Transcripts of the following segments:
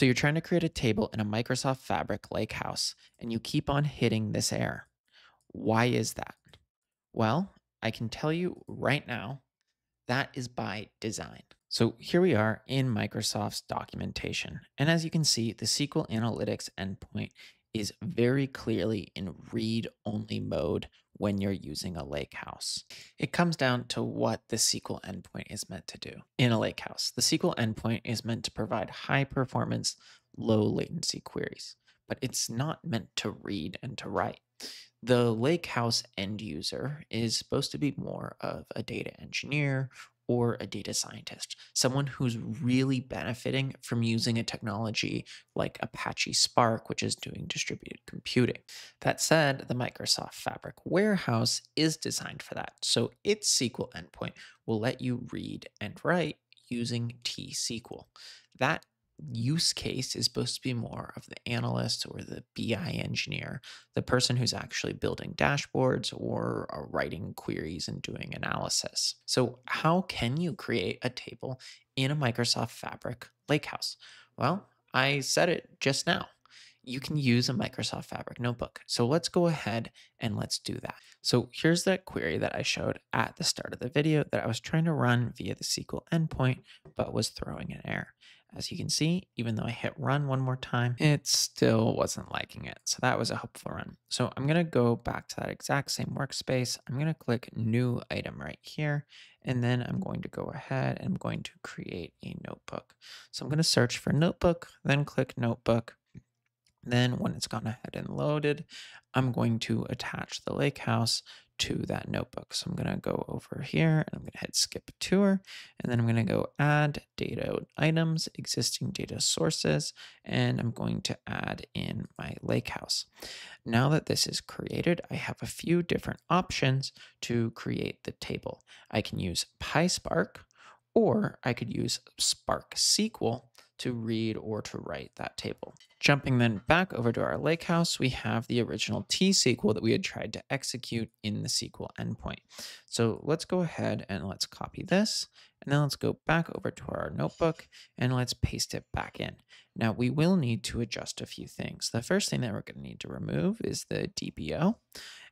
So you're trying to create a table in a Microsoft Fabric Lakehouse, and you keep on hitting this error. Why is that? Well, I can tell you right now, that is by design. So here we are in Microsoft's documentation. And as you can see, the SQL Analytics endpoint is very clearly in read only mode when you're using a lakehouse. It comes down to what the SQL endpoint is meant to do. In a lakehouse, the SQL endpoint is meant to provide high performance, low latency queries, but it's not meant to read and to write. The lakehouse end user is supposed to be more of a data engineer or a data scientist, someone who's really benefiting from using a technology like Apache Spark, which is doing distributed computing. That said, the Microsoft Fabric Warehouse is designed for that. So its SQL endpoint will let you read and write using T-SQL. That use case is supposed to be more of the analyst or the BI engineer, the person who's actually building dashboards or uh, writing queries and doing analysis. So, how can you create a table in a Microsoft Fabric Lakehouse? Well, I said it just now. You can use a Microsoft Fabric notebook. So let's go ahead and let's do that. So here's that query that I showed at the start of the video that I was trying to run via the SQL endpoint, but was throwing an error. As you can see, even though I hit run one more time, it still wasn't liking it. So that was a helpful run. So I'm going to go back to that exact same workspace. I'm going to click new item right here. And then I'm going to go ahead and I'm going to create a notebook. So I'm going to search for notebook, then click notebook. Then when it's gone ahead and loaded, I'm going to attach the lake house to that notebook. So I'm going to go over here and I'm going to hit skip tour and then I'm going to go add data items, existing data sources, and I'm going to add in my lakehouse. Now that this is created, I have a few different options to create the table. I can use PySpark or I could use Spark SQL to read or to write that table. Jumping then back over to our lakehouse, we have the original T-SQL that we had tried to execute in the SQL endpoint. So let's go ahead and let's copy this, and then let's go back over to our notebook and let's paste it back in. Now we will need to adjust a few things. The first thing that we're going to need to remove is the DBO.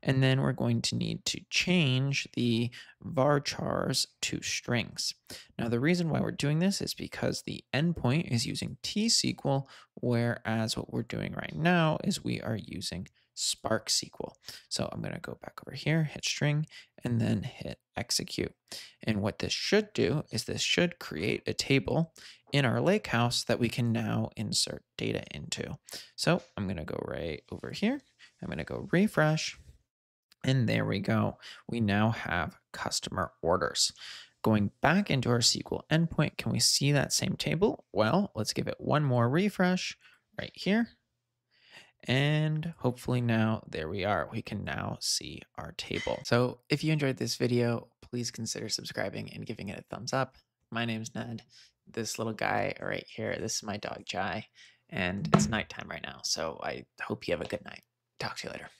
And then we're going to need to change the varchars to strings. Now, the reason why we're doing this is because the endpoint is using T-SQL, whereas what we're doing right now is we are using Spark SQL. So I'm going to go back over here, hit string, and then hit execute. And what this should do is this should create a table in our lakehouse that we can now insert data into. So I'm going to go right over here. I'm going to go refresh. And there we go. We now have customer orders. Going back into our SQL endpoint, can we see that same table? Well, let's give it one more refresh right here. And hopefully now, there we are. We can now see our table. So if you enjoyed this video, please consider subscribing and giving it a thumbs up. My name's Ned. This little guy right here, this is my dog Jai. And it's nighttime right now. So I hope you have a good night. Talk to you later.